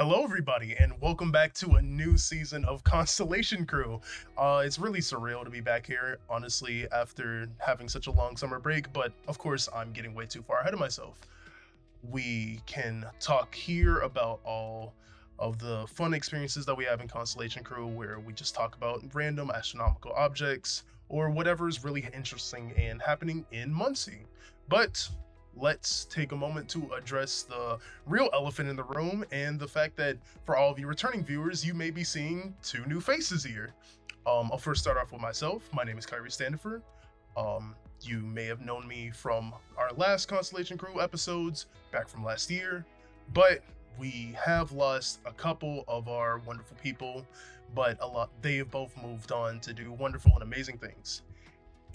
Hello, everybody, and welcome back to a new season of Constellation Crew. Uh, it's really surreal to be back here, honestly, after having such a long summer break, but of course, I'm getting way too far ahead of myself. We can talk here about all of the fun experiences that we have in Constellation Crew, where we just talk about random astronomical objects or whatever is really interesting and happening in Muncie. But let's take a moment to address the real elephant in the room and the fact that for all of you returning viewers, you may be seeing two new faces here. Um, I'll first start off with myself. My name is Kyree Standifer. Um, you may have known me from our last Constellation Crew episodes back from last year, but we have lost a couple of our wonderful people, but a lot they have both moved on to do wonderful and amazing things.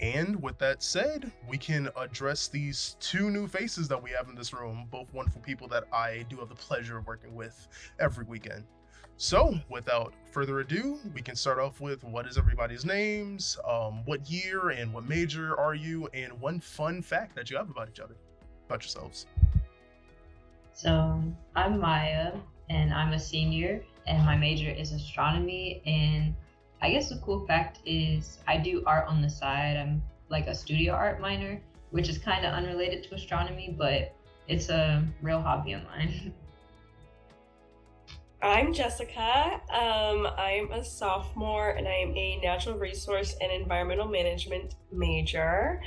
And with that said, we can address these two new faces that we have in this room, both wonderful people that I do have the pleasure of working with every weekend. So, without further ado, we can start off with what is everybody's names, um, what year and what major are you, and one fun fact that you have about each other, about yourselves. So, I'm Mya, and I'm a senior, and my major is astronomy, and I guess the cool fact is I do art on the side. I'm like a studio art minor, which is kind of unrelated to astronomy, but it's a real hobby of mine. I'm Jessica. Um, I'm a sophomore and I am a natural resource and environmental management major.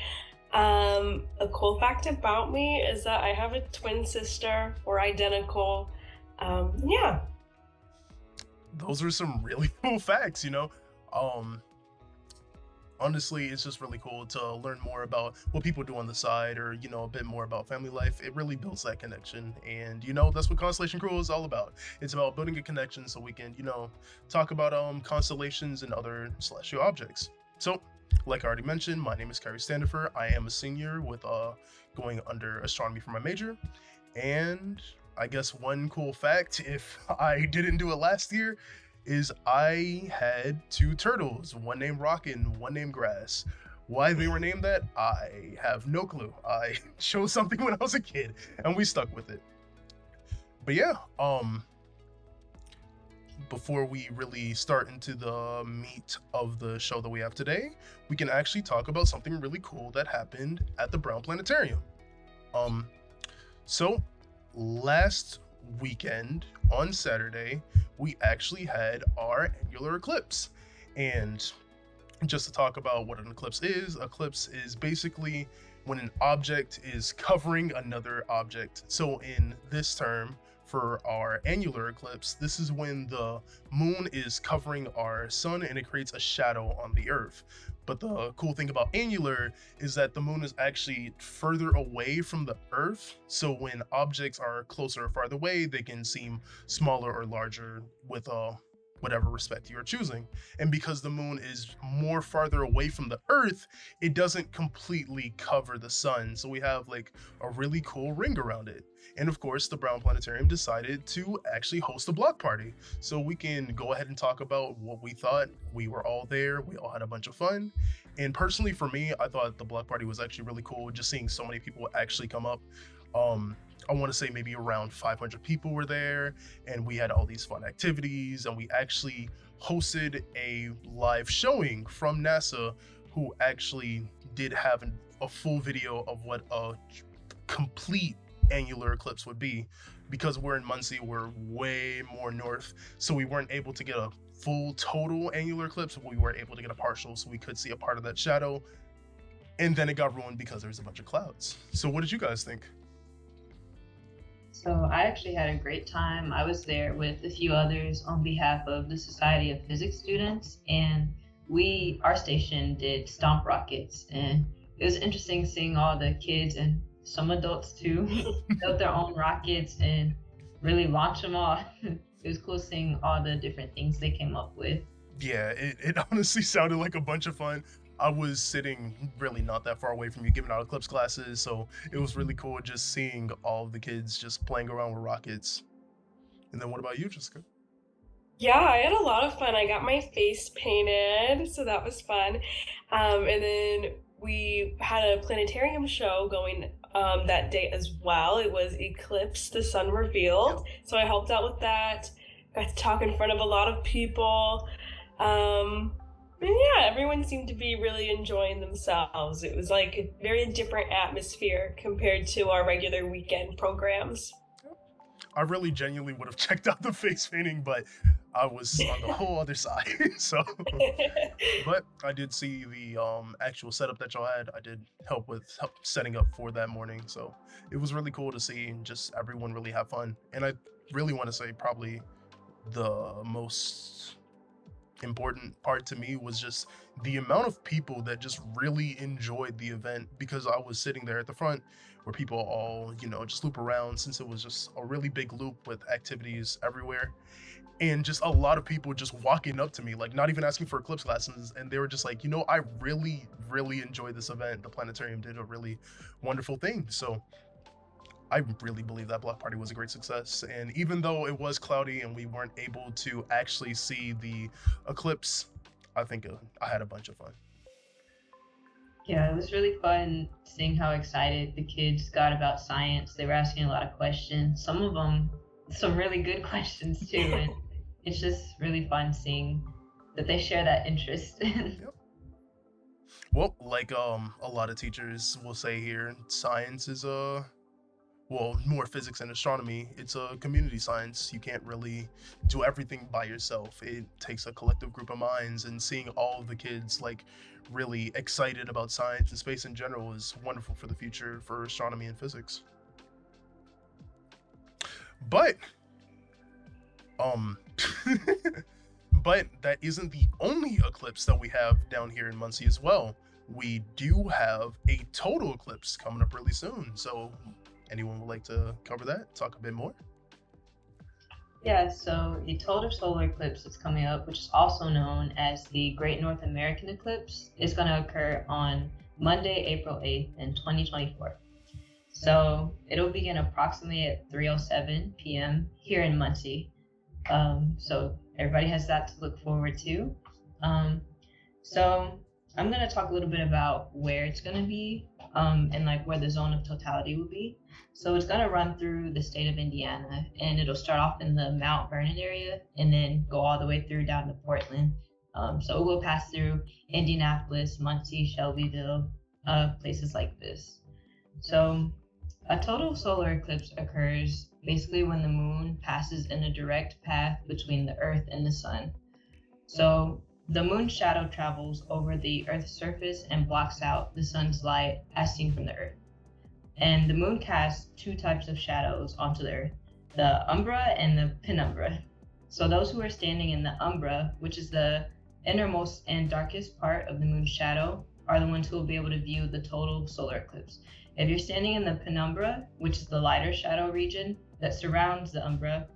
Um, a cool fact about me is that I have a twin sister. We're identical. Um, yeah, those are some really cool facts, you know. Um honestly, it's just really cool to learn more about what people do on the side or, you know, a bit more about family life. It really builds that connection. And, you know, that's what Constellation Crew is all about. It's about building a connection so we can, you know, talk about um constellations and other celestial objects. So, like I already mentioned, my name is Kyree Standifer. I am a senior with uh going under astronomy for my major. And I guess one cool fact, if I didn't do it last year, is I had two turtles, one named Rockin', and one named Grass. Why they were named that, I have no clue. I chose something when I was a kid and we stuck with it. But yeah, um before we really start into the meat of the show that we have today, we can actually talk about something really cool that happened at the Brown Planetarium. Um so last weekend on Saturday, we actually had our annular eclipse. And just to talk about what an eclipse is, eclipse is basically when an object is covering another object. So in this term, for our annular eclipse, this is when the moon is covering our sun and it creates a shadow on the earth. But the cool thing about annular is that the moon is actually further away from the earth. So when objects are closer or farther away, they can seem smaller or larger with a whatever respect you're choosing. And because the moon is more farther away from the earth, it doesn't completely cover the sun. So we have like a really cool ring around it. And of course, the Brown Planetarium decided to actually host a block party. So we can go ahead and talk about what we thought. We were all there, we all had a bunch of fun. And personally, for me, I thought the block party was actually really cool. Just seeing so many people actually come up. Um, I want to say maybe around 500 people were there, and we had all these fun activities, and we actually hosted a live showing from NASA, who actually did have an, a full video of what a complete annular eclipse would be. Because we're in Muncie, we're way more north, so we weren't able to get a full total annular eclipse. We were able to get a partial, so we could see a part of that shadow. And then it got ruined because there was a bunch of clouds. So, what did you guys think? So I actually had a great time. I was there with a few others on behalf of the Society of Physics students, and we, our station, did stomp rockets, and it was interesting seeing all the kids and some adults too build their own rockets and really launch them off. it was cool seeing all the different things they came up with. Yeah, it, it honestly sounded like a bunch of fun. I was sitting really not that far away from you giving out Eclipse classes, so it was really cool just seeing all the kids just playing around with rockets. And then what about you, Jessica? Yeah, I had a lot of fun. I got my face painted, so that was fun. Um, and then we had a planetarium show going um, that day as well. It was Eclipse, the Sun Revealed. Yep. So I helped out with that. Got to talk in front of a lot of people. Um, and yeah, everyone seemed to be really enjoying themselves. It was like a very different atmosphere compared to our regular weekend programs. I really genuinely would have checked out the face painting, but I was on the whole other side. so, but I did see the um, actual setup that y'all had. I did help with help setting up for that morning. So it was really cool to see and just everyone really have fun. And I really want to say probably the most important part to me was just the amount of people that just really enjoyed the event because I was sitting there at the front where people all, you know, just loop around since it was just a really big loop with activities everywhere. And just a lot of people just walking up to me, like not even asking for eclipse lessons. And they were just like, you know, I really, really enjoyed this event. The planetarium did a really wonderful thing. So I really believe that block party was a great success. And even though it was cloudy and we weren't able to actually see the eclipse, I think uh, I had a bunch of fun. Yeah, it was really fun seeing how excited the kids got about science. They were asking a lot of questions. Some of them, some really good questions too. And it's just really fun seeing that they share that interest. yep. Well, like um a lot of teachers will say here, science is a well, more physics and astronomy, it's a community science. You can't really do everything by yourself. It takes a collective group of minds, and seeing all the kids like really excited about science and space in general is wonderful for the future for astronomy and physics. But, um, but that isn't the only eclipse that we have down here in Muncie as well. We do have a total eclipse coming up really soon. So anyone would like to cover that, talk a bit more? Yeah, so the total solar eclipse that's coming up, which is also known as the Great North American Eclipse, is going to occur on Monday, April 8th in 2024. So it'll begin approximately at 3:07 p.m. here in Muncie. Um, so everybody has that to look forward to. Um, so I'm going to talk a little bit about where it's going to be um, and like where the zone of totality will be. So it's going to run through the state of Indiana and it'll start off in the Mount Vernon area and then go all the way through down to Portland. Um, so it will pass through Indianapolis, Muncie, Shelbyville, uh, places like this. So a total solar eclipse occurs basically when the moon passes in a direct path between the Earth and the Sun. So the moon's shadow travels over the Earth's surface and blocks out the sun's light as seen from the Earth. And the moon casts two types of shadows onto the Earth the umbra and the penumbra. So, those who are standing in the umbra, which is the innermost and darkest part of the moon's shadow, are the ones who will be able to view the total solar eclipse. If you're standing in the penumbra, which is the lighter shadow region that surrounds the umbra,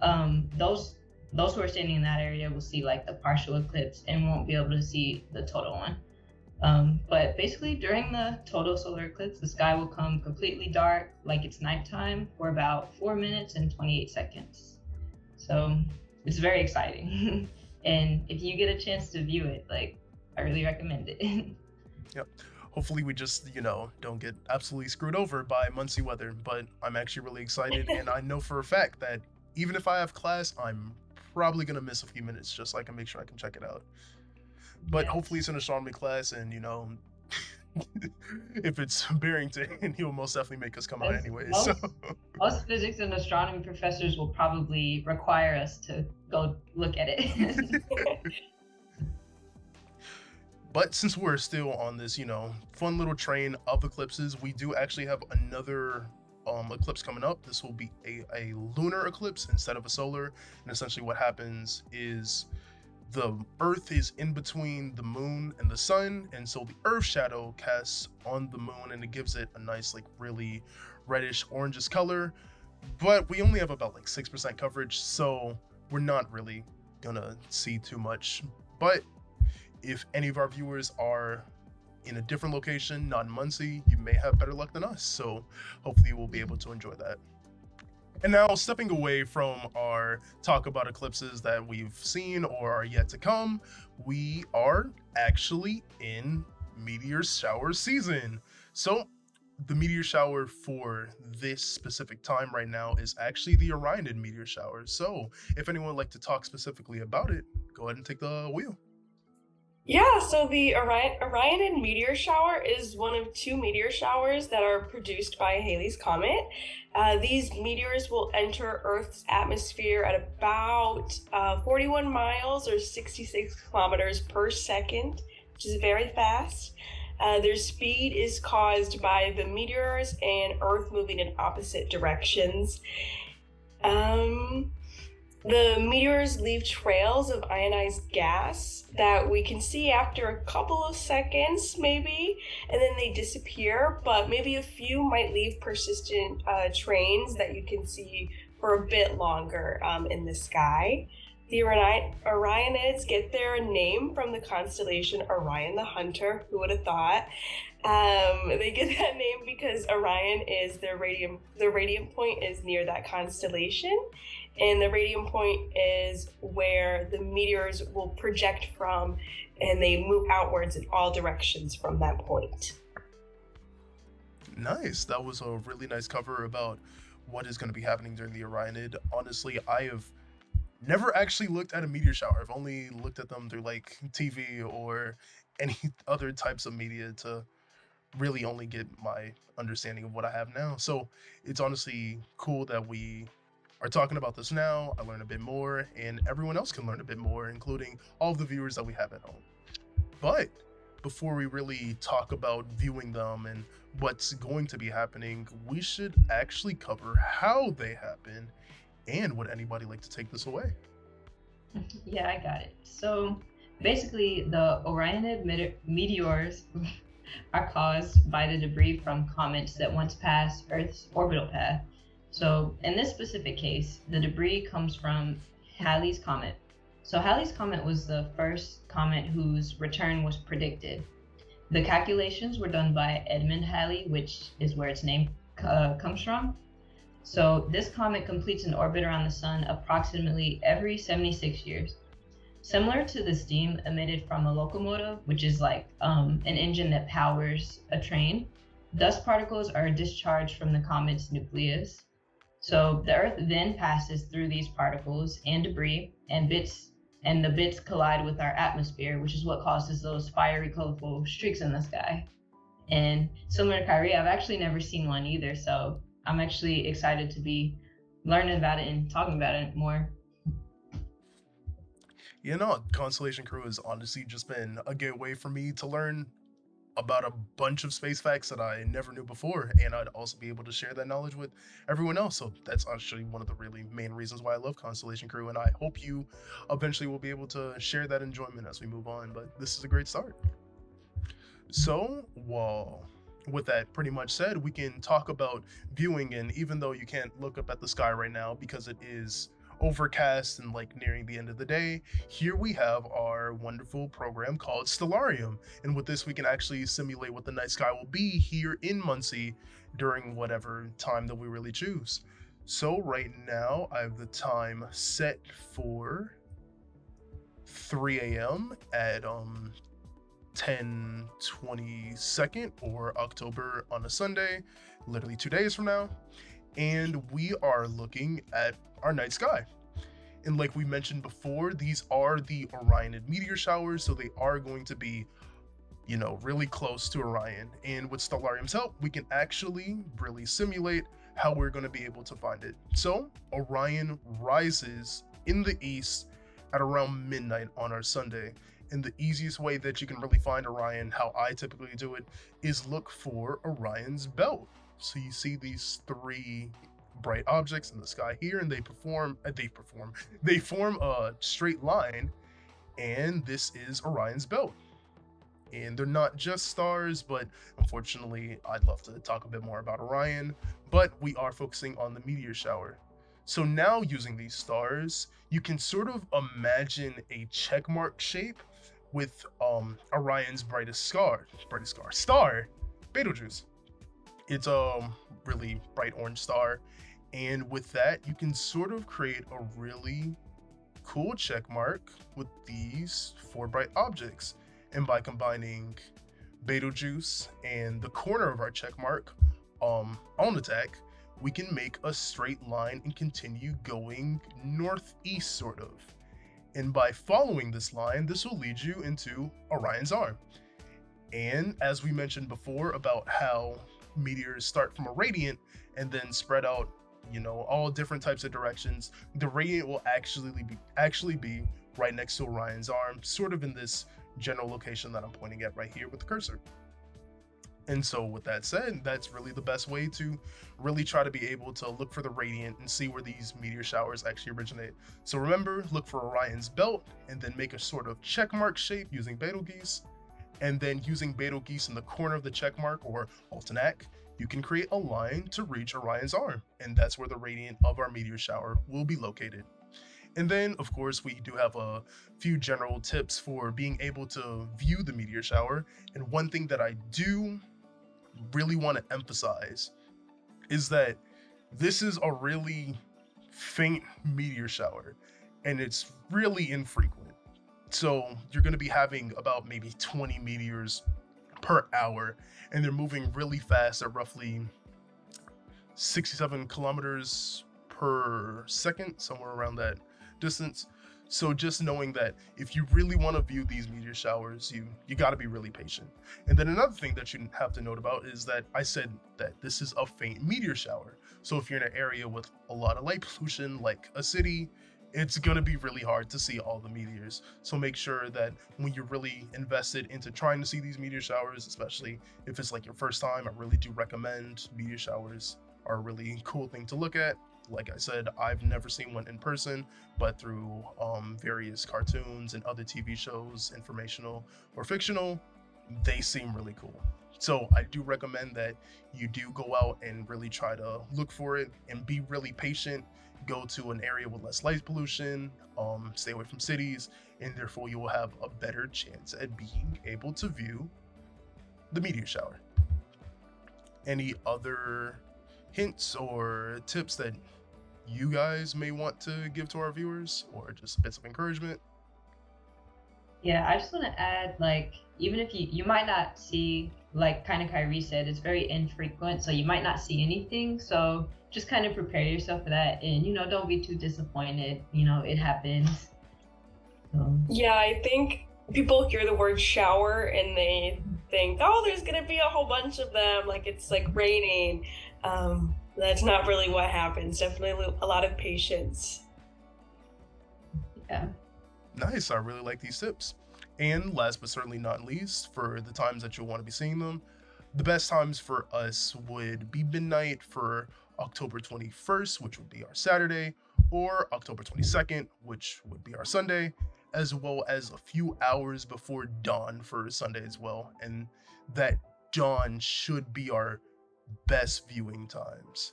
um, those those who are standing in that area will see like the partial eclipse and won't be able to see the total one. Um, but basically, during the total solar eclipse, the sky will come completely dark, like it's nighttime, for about four minutes and 28 seconds. So it's very exciting. and if you get a chance to view it, like, I really recommend it. yep. Hopefully, we just, you know, don't get absolutely screwed over by Muncie weather. But I'm actually really excited. and I know for a fact that even if I have class, I'm probably to miss a few minutes just so I can make sure I can check it out. But yes. hopefully it's an astronomy class, and you know, if it's Barrington, he'll most definitely make us come out anyway. Most, so most physics and astronomy professors will probably require us to go look at it. but since we're still on this, you know, fun little train of eclipses, we do actually have another um, eclipse coming up. This will be a, a lunar eclipse instead of a solar. And essentially, what happens is the earth is in between the moon and the sun and so the earth shadow casts on the moon and it gives it a nice like really reddish orangish color but we only have about like 6% coverage so we're not really gonna see too much but if any of our viewers are in a different location not in muncie you may have better luck than us so hopefully we'll be able to enjoy that and now, stepping away from our talk about eclipses that we've seen or are yet to come, we are actually in meteor shower season. So, the meteor shower for this specific time right now is actually the Orionid meteor shower. So, if anyone would like to talk specifically about it, go ahead and take the wheel. Yeah, so the Orion Orionid meteor shower is one of two meteor showers that are produced by Halley's Comet. Uh, these meteors will enter Earth's atmosphere at about uh, 41 miles or 66 kilometers per second, which is very fast. Uh, their speed is caused by the meteors and Earth moving in opposite directions. Um, the meteors leave trails of ionized gas that we can see after a couple of seconds, maybe, and then they disappear. But maybe a few might leave persistent uh, trains that you can see for a bit longer um, in the sky. The Orionids get their name from the constellation Orion the Hunter. Who would have thought? Um, they get that name because Orion is their radiant. The radiant point is near that constellation, and the radiant point is where the meteors will project from, and they move outwards in all directions from that point. Nice. That was a really nice cover about what is going to be happening during the Orionid. Honestly, I have never actually looked at a meteor shower. I've only looked at them through like TV or any other types of media to really only get my understanding of what I have now. So it's honestly cool that we are talking about this now. I learn a bit more, and everyone else can learn a bit more, including all the viewers that we have at home. But before we really talk about viewing them and what's going to be happening, we should actually cover how they happen and would anybody like to take this away? Yeah, I got it. So basically, the Orionid meteors are caused by the debris from comets that once passed Earth's orbital path. So in this specific case, the debris comes from Halley's Comet. So Halley's Comet was the first comet whose return was predicted. The calculations were done by Edmund Halley, which is where its name uh, comes from. So this comet completes an orbit around the sun approximately every 76 years. Similar to the steam emitted from a locomotive, which is like um, an engine that powers a train, dust particles are discharged from the comet's nucleus. So the Earth then passes through these particles and debris, and bits and the bits collide with our atmosphere, which is what causes those fiery, colorful streaks in the sky. And similar to Kyree, I've actually never seen one either, so I'm actually excited to be learning about it and talking about it more. You know, Constellation Crew has honestly just been a gateway for me to learn about a bunch of space facts that I never knew before, and I'd also be able to share that knowledge with everyone else. So that's actually one of the really main reasons why I love Constellation Crew, and I hope you eventually will be able to share that enjoyment as we move on. But this is a great start. So, well, with that pretty much said, we can talk about viewing. And even though you can't look up at the sky right now because it is overcast and like nearing the end of the day, here we have our wonderful program called Stellarium. And with this, we can actually simulate what the night sky will be here in Muncie during whatever time that we really choose. So right now, I have the time set for 3 a.m. at um 10 22nd or October on a Sunday, literally two days from now. And we are looking at our night sky. And like we mentioned before, these are the Orionid meteor showers, so they are going to be, you know, really close to Orion. And with Stellarium's help, we can actually really simulate how we're going to be able to find it. So Orion rises in the east at around midnight on our Sunday. And the easiest way that you can really find Orion, how I typically do it, is look for Orion's belt. So you see these three bright objects in the sky here, and they perform, uh, they perform, they form a straight line, and this is Orion's belt. And they're not just stars, but unfortunately, I'd love to talk a bit more about Orion, but we are focusing on the meteor shower. So now using these stars, you can sort of imagine a checkmark shape with um Orion's brightest star, brightest star, star, Betelgeuse. It's a um, really bright orange star, and with that, you can sort of create a really cool check mark with these four bright objects. And by combining Betelgeuse and the corner of our check mark um, Alnitak, we can make a straight line and continue going northeast, sort of. And by following this line, this will lead you into Orion's Arm. And as we mentioned before about how meteors start from a radiant and then spread out, you know, all different types of directions, the radiant will actually be actually be right next to Orion's Arm, sort of in this general location that I'm pointing at right here with the cursor. And so, with that said, that's really the best way to really try to be able to look for the radiant and see where these meteor showers actually originate. So, remember, look for Orion's belt and then make a sort of check mark shape using Betelgeuse. And then, using Betelgeuse in the corner of the check mark or Alnitak, you can create a line to reach Orion's arm. And that's where the radiant of our meteor shower will be located. And then, of course, we do have a few general tips for being able to view the meteor shower. And one thing that I do really want to emphasize is that this is a really faint meteor shower and it's really infrequent. So you're going to be having about maybe 20 meteors per hour and they're moving really fast at roughly 67 kilometers per second, somewhere around that distance. So just knowing that if you really want to view these meteor showers, you you got to be really patient. And then another thing that you have to note about is that I said that this is a faint meteor shower. So if you're in an area with a lot of light pollution, like a city, it's gonna be really hard to see all the meteors. So make sure that when you're really invested into trying to see these meteor showers, especially if it's like your first time, I really do recommend meteor showers are a really cool thing to look at like I said, I've never seen one in person, but through um, various cartoons and other TV shows, informational or fictional, they seem really cool. So I do recommend that you do go out and really try to look for it and be really patient. Go to an area with less light pollution, um, stay away from cities, and therefore you will have a better chance at being able to view the meteor shower. Any other hints or tips that you guys may want to give to our viewers or just bits of encouragement? Yeah, I just want to add like even if you you might not see like kind of Kyree said, it's very infrequent, so you might not see anything. So just kind of prepare yourself for that, and you know don't be too disappointed. You know it happens. So. Yeah, I think people hear the word shower and they think, oh, there's gonna be a whole bunch of them, like it's like raining. Um, that's not really what happens. Definitely a lot of patience. Yeah. Nice. I really like these tips. And last but certainly not least, for the times that you'll want to be seeing them, the best times for us would be midnight for October 21st, which would be our Saturday, or October 22nd, which would be our Sunday, as well as a few hours before dawn for Sunday as well. And that dawn should be our best viewing times.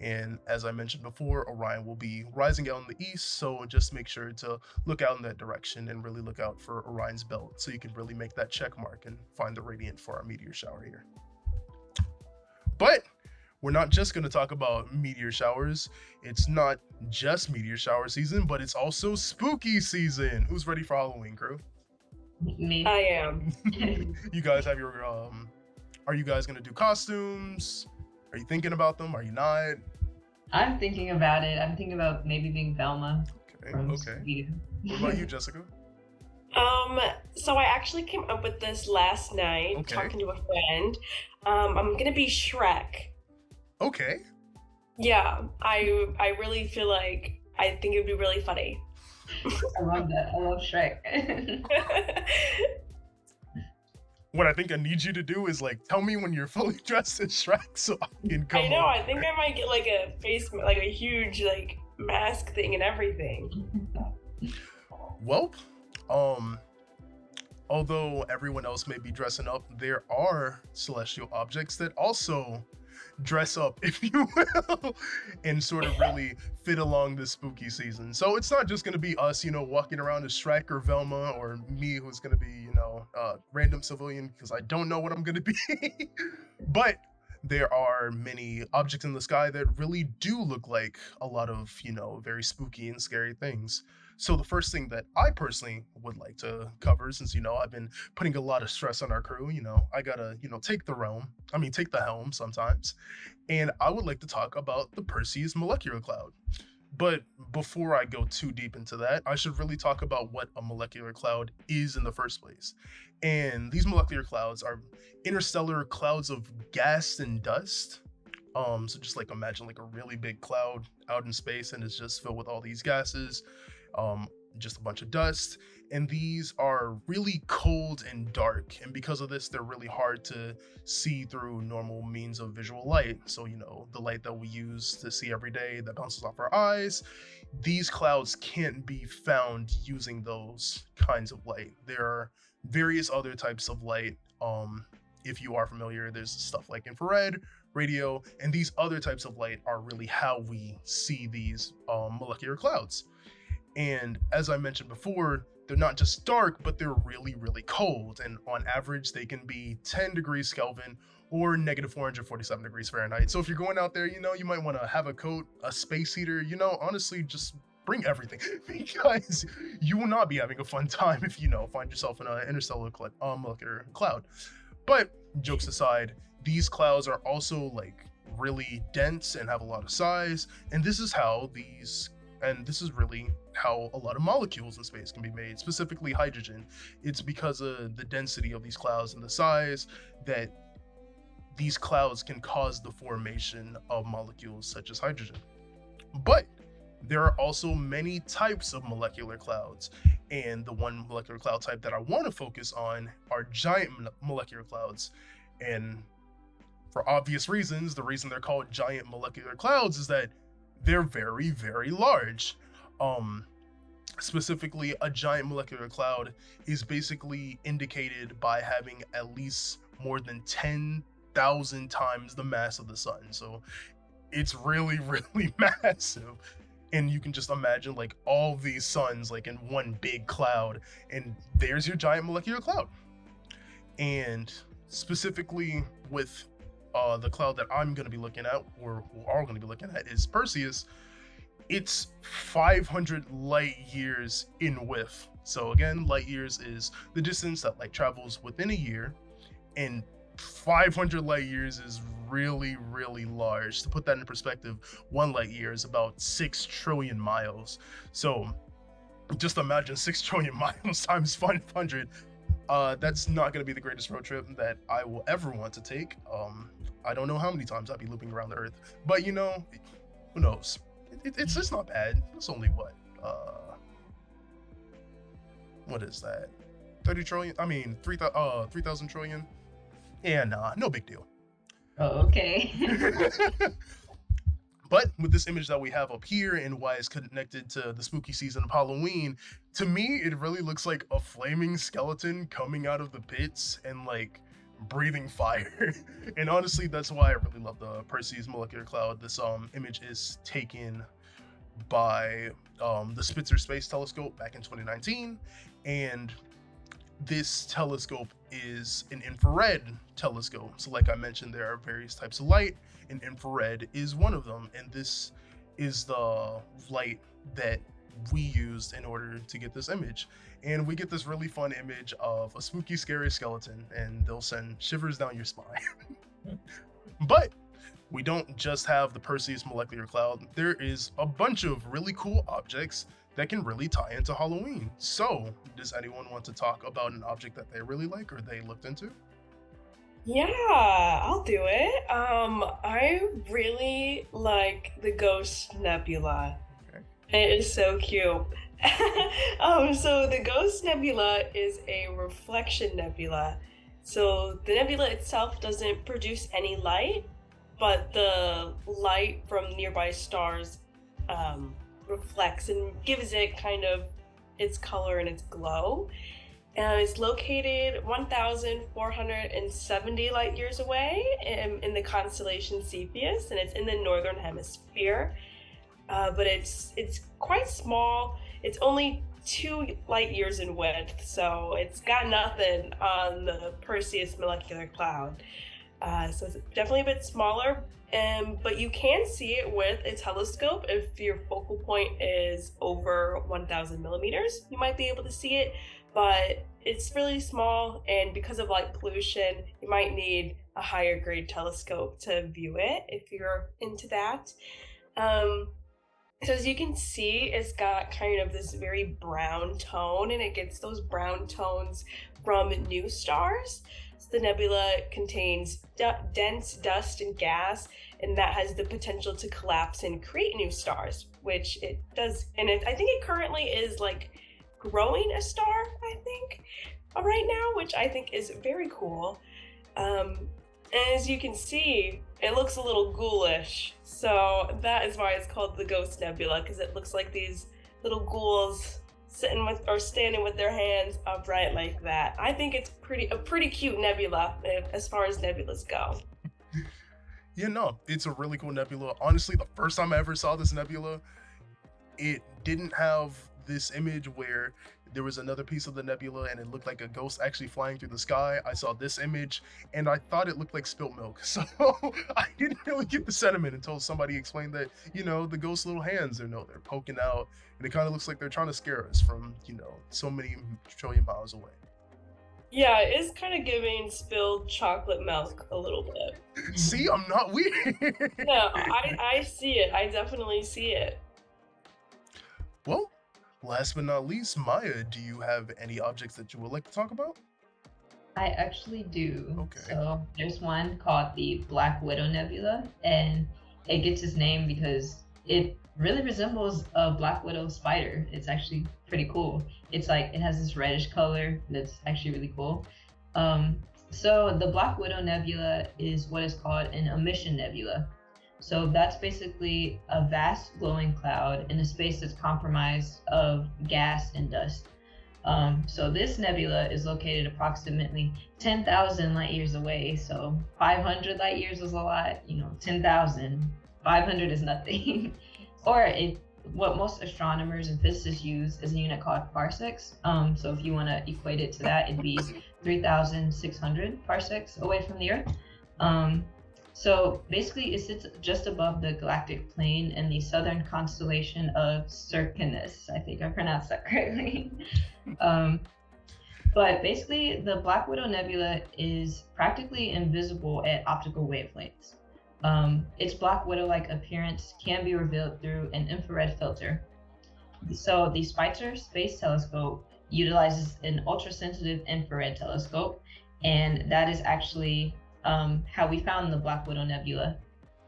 And as I mentioned before, Orion will be rising out in the east, so just make sure to look out in that direction and really look out for Orion's belt so you can really make that check mark and find the radiant for our meteor shower here. But we're not just going to talk about meteor showers. It's not just meteor shower season, but it's also spooky season. Who's ready for Halloween, crew? Me. I am. you guys have your um are you guys gonna do costumes? Are you thinking about them? Are you not? I'm thinking about it. I'm thinking about maybe being Velma. Okay. Okay. What about you, Jessica? Um, so I actually came up with this last night okay. talking to a friend. Um, I'm gonna be Shrek. Okay. Yeah, I I really feel like I think it would be really funny. I love that. I love Shrek. what I think I need you to do is like tell me when you're fully dressed as Shrek so I can come. I know. I think I might get like a face, like a huge like mask thing and everything. well, um, although everyone else may be dressing up, there are celestial objects that also dress up, if you will, and sort of really fit along this spooky season. So it's not just going to be us, you know, walking around as Shrek or Velma or me who's going to be, you know, uh, random civilian because I don't know what I'm going to be. but there are many objects in the sky that really do look like a lot of, you know, very spooky and scary things. So the first thing that I personally would like to cover, since you know I've been putting a lot of stress on our crew, you know, I gotta, you know, take the realm. I mean, take the helm sometimes. And I would like to talk about the Perseus molecular cloud. But before I go too deep into that, I should really talk about what a molecular cloud is in the first place. And these molecular clouds are interstellar clouds of gas and dust. Um, so just like imagine like a really big cloud out in space and it's just filled with all these gases um, just a bunch of dust. And these are really cold and dark. And because of this, they're really hard to see through normal means of visual light. So, you know, the light that we use to see every day that bounces off our eyes, these clouds can't be found using those kinds of light. There are various other types of light. Um, if you are familiar, there's stuff like infrared, radio, and these other types of light are really how we see these um, molecular clouds. And as I mentioned before, they're not just dark, but they're really, really cold. And on average, they can be 10 degrees Kelvin or negative 447 degrees Fahrenheit. So if you're going out there, you know, you might want to have a coat, a space heater, you know, honestly, just bring everything because you will not be having a fun time if you know find yourself in an interstellar cl- um, cloud. But jokes aside, these clouds are also like really dense and have a lot of size, and this is how these and this is really how a lot of molecules in space can be made, specifically hydrogen. It's because of the density of these clouds and the size that these clouds can cause the formation of molecules such as hydrogen. But there are also many types of molecular clouds, and the one molecular cloud type that I want to focus on are giant molecular clouds. And for obvious reasons, the reason they're called giant molecular clouds is that they're very, very large. Um, specifically, a giant molecular cloud is basically indicated by having at least more than 10,000 times the mass of the sun. So it's really, really massive. And you can just imagine like all these suns like in one big cloud, and there's your giant molecular cloud. And specifically with uh, the cloud that I'm going to be looking at, or who are going to be looking at, is Perseus. It's 500 light years in width. So again, light years is the distance that light travels within a year, and 500 light years is really, really large. To put that in perspective, one light year is about six trillion miles. So just imagine six trillion miles times 500 uh, that's not going to be the greatest road trip that I will ever want to take. Um, I don't know how many times I'd be looping around the Earth, but you know, who knows? It, it's just not bad. It's only what, uh, what is that? Thirty trillion? I mean, three thousand, uh, three thousand trillion. Yeah, nah, no big deal. Oh, okay. But with this image that we have up here and why it's connected to the spooky season of Halloween, to me, it really looks like a flaming skeleton coming out of the pits and like breathing fire. and honestly, that's why I really love the Perseus molecular cloud. This um image is taken by um, the Spitzer Space Telescope back in 2019, and this telescope is an infrared telescope. So, like I mentioned, there are various types of light, and infrared is one of them. And this is the light that we used in order to get this image. And we get this really fun image of a spooky, scary skeleton, and they'll send shivers down your spine. but we don't just have the Perseus molecular cloud, there is a bunch of really cool objects that can really tie into Halloween. So, does anyone want to talk about an object that they really like or they looked into? Yeah, I'll do it. Um, I really like the Ghost Nebula. It is so cute. um, so the Ghost Nebula is a reflection nebula. So the nebula itself doesn't produce any light, but the light from nearby stars um, reflects and gives it kind of its color and its glow. And it's located 1,470 light years away in, in, the constellation Cepheus, and it's in the northern hemisphere. Uh, but it's it's quite small. It's only two light years in width, so it's got nothing on the Perseus molecular cloud. Uh, so it's definitely a bit smaller, um, but you can see it with a telescope if your focal point is over 1,000 millimeters. You might be able to see it, but it's really small, and because of light pollution, you might need a higher grade telescope to view it if you're into that. Um, so as you can see, it's got kind of this very brown tone, and it gets those brown tones from new stars. So the nebula contains d- dense dust and gas, and that has the potential to collapse and create new stars, which it does. And it, I think it currently is like growing a star, I think, right now, which I think is very cool. Um, and as you can see, it looks a little ghoulish. So that is why it's called the Ghost Nebula, because it looks like these little ghouls sitting with or standing with their hands upright like that. I think it's pretty a pretty cute nebula eh, as far as nebulas go. Yeah, no, it's a really cool nebula. Honestly, the first time I ever saw this nebula, it didn't have this image where there was another piece of the nebula and it looked like a ghost actually flying through the sky. I saw this image and I thought it looked like spilt milk. So I didn't really get the sentiment until somebody explained that, you know, the ghost little hands are no, they're poking out and it kind of looks like they're trying to scare us from, you know, so many trillion miles away. Yeah, it's kind of giving spilled chocolate milk a little bit. see, I'm not weird. no, I, I see it. I definitely see it. Well, last but not least, Mya, do you have any objects that you would like to talk about? I actually do. Okay. So there's one called the Black Widow Nebula, and it gets its name because it really resembles a Black Widow spider. It's actually pretty cool. It's like it has this reddish color that's actually really cool. Um, so the Black Widow Nebula is what is called an emission nebula. So that's basically a vast glowing cloud in a space that's compromised of gas and dust. Um, so this nebula is located approximately 10,000 light years away. So 500 light years is a lot, you know, 10,000, 500 is nothing. or it, what most astronomers and physicists use is a unit called parsecs. Um, so if you want to equate it to that, it'd be 3,600 parsecs away from the Earth. Um, so basically, it sits just above the galactic plane in the southern constellation of Circinus. I think I pronounced that correctly. um, but basically, the Black Widow Nebula is practically invisible at optical wavelengths. Um, its Black Widow like appearance can be revealed through an infrared filter. So, the Spitzer Space Telescope utilizes an ultra sensitive infrared telescope, and that is actually um, how we found the Black Widow Nebula.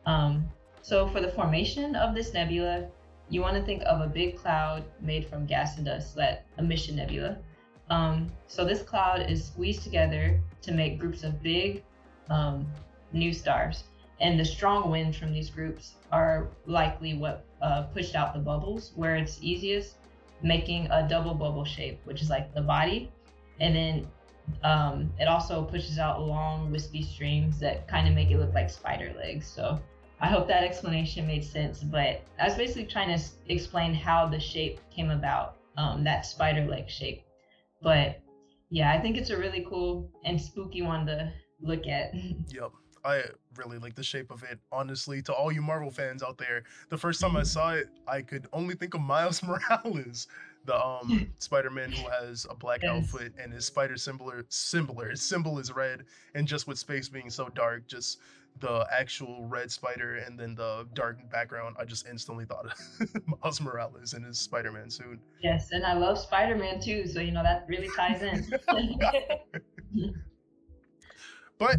Um, so, for the formation of this nebula, you want to think of a big cloud made from gas and dust, that emission nebula. Um, so, this cloud is squeezed together to make groups of big um, new stars. And the strong winds from these groups are likely what uh, pushed out the bubbles where it's easiest, making a double bubble shape, which is like the body. And then um, it also pushes out long, wispy strings that kind of make it look like spider legs. So I hope that explanation made sense. But I was basically trying to explain how the shape came about, um, that spider leg shape. But yeah, I think it's a really cool and spooky one to look at. Yep. I really like the shape of it. Honestly, to all you Marvel fans out there, the first time I saw it, I could only think of Miles Morales the um Spider-Man who has a black yes. outfit and his spider symbol symbol his symbol is red and just with space being so dark just the actual red spider and then the dark background I just instantly thought of Miles Morales in his Spider-Man suit. Yes, and I love Spider-Man too, so you know that really ties in. but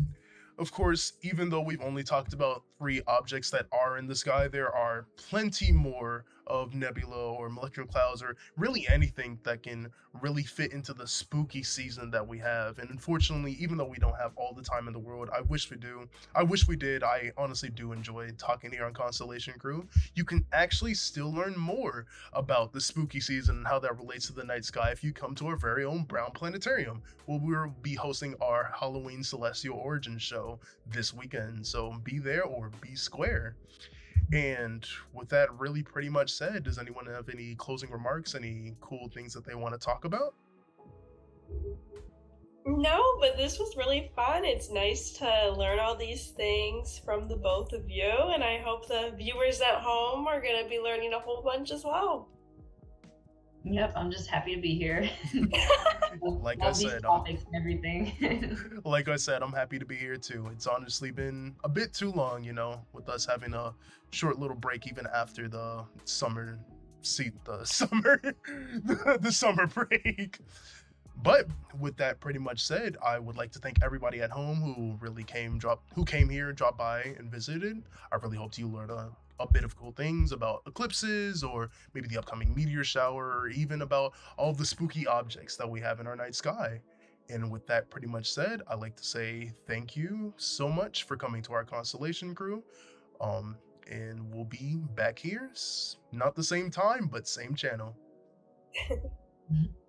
of course, even though we've only talked about three objects that are in the sky, there are plenty more of nebula or molecular clouds or really anything that can really fit into the spooky season that we have. And unfortunately, even though we don't have all the time in the world, I wish we do. I wish we did. I honestly do enjoy talking here on Constellation Crew. You can actually still learn more about the spooky season and how that relates to the night sky if you come to our very own Brown Planetarium, where we'll be hosting our Halloween Celestial Origin show this weekend. So be there or be square. And with that really pretty much said, does anyone have any closing remarks, any cool things that they want to talk about? No, but this was really fun. It's nice to learn all these things from the both of you, and I hope the viewers at home are going to be learning a whole bunch as well. Yep, I'm just happy to be here. like I said, topics and everything. like I said, I'm happy to be here too. It's honestly been a bit too long, you know, with us having a short little break even after the summer seat the summer the, the summer break. But with that pretty much said, I would like to thank everybody at home who really came drop who came here, dropped by and visited. I really hope you learned a, a bit of cool things about eclipses or maybe the upcoming meteor shower or even about all the spooky objects that we have in our night sky. And with that pretty much said, I'd like to say thank you so much for coming to our constellation crew. Um, and we'll be back here, not the same time, but same channel.